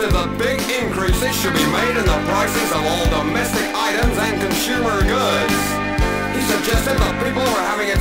suggested the big increases should be made in the prices of all domestic items and consumer goods. He suggested that people were having it